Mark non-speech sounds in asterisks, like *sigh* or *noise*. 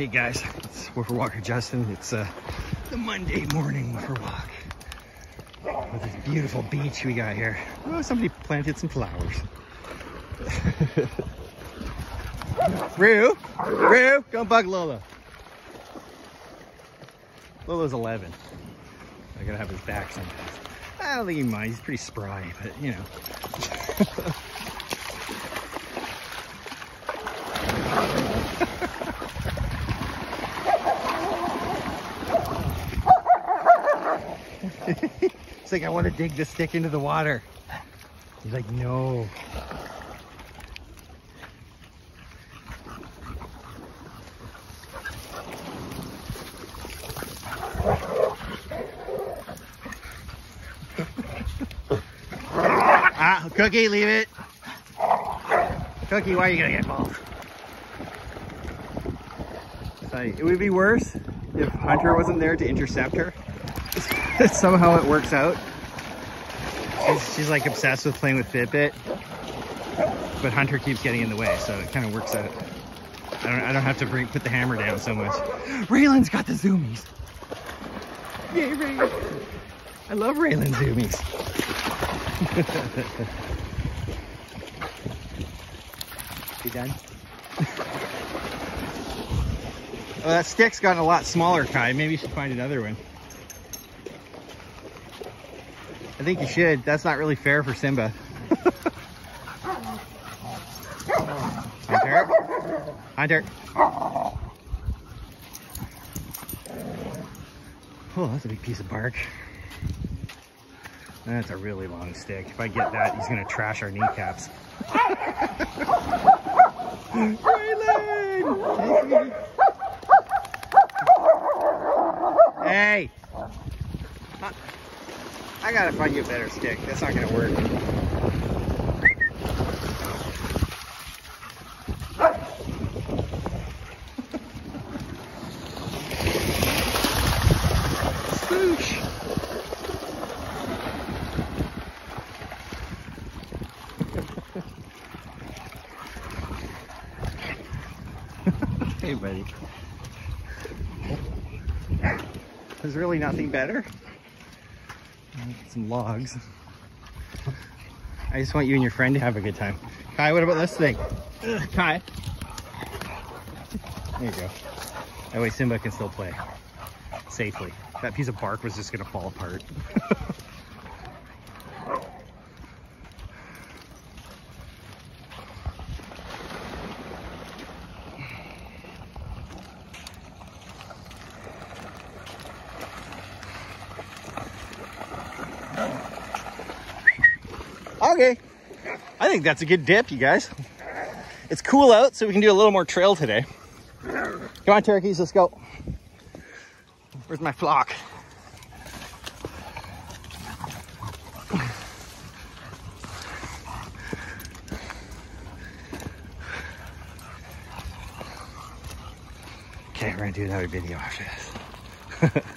Hey guys, it's Woofer Walker Justin. It's uh, the Monday morning Woofer Walk. With this beautiful beach we got here. Oh, somebody planted some flowers. *laughs* Roux, Roux, don't bug Luoluo. Luoluo's 11. I gotta have his back sometimes. I don't think he minds. He's pretty spry, but you know. *laughs* It's like, I want to dig the stick into the water. He's like, no. *laughs* ah, Cookie, leave it. Cookie, why are you gonna get involved? Sorry, it would be worse if Hunter wasn't there to intercept her. Somehow it works out. She's, she's, like obsessed with playing with Fitbit, but Hunter keeps getting in the way, so it kind of works out. I don't, I don't have to bring, put the hammer down so much. Raylan's got the zoomies. Yay, Raylan. I love Raylan zoomies. *laughs* you done? *laughs* well, that stick's gotten a lot smaller, Kai. Maybe you should find another one. I think you should. That's not really fair for Simba. Hunter? Hunter? Oh, that's a big piece of bark. That's a really long stick. If I get that, he's gonna trash our kneecaps. *laughs* Raylan! Hey! I gotta find you a better stick. That's not gonna work. *laughs* Hey, buddy. There's really nothing better some logs. I just want you and your friend to have a good time. Kai, what about this thing? Ugh, Kai. There you go. That way Simba can still play safely. That piece of bark was just gonna fall apart. *laughs* Okay. I think that's a good dip, you guys. It's cool out, so we can do a little more trail today. Come on, turkeys, let's go. Where's my flock? Okay, we're gonna do another video after this. *laughs*